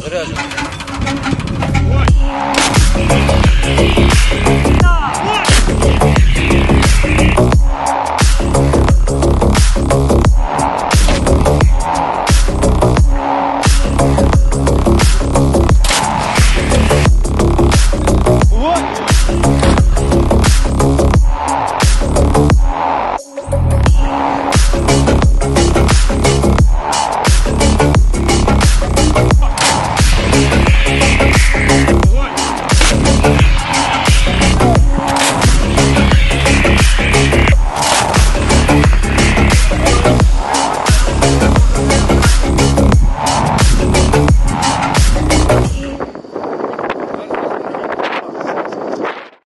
Dobrý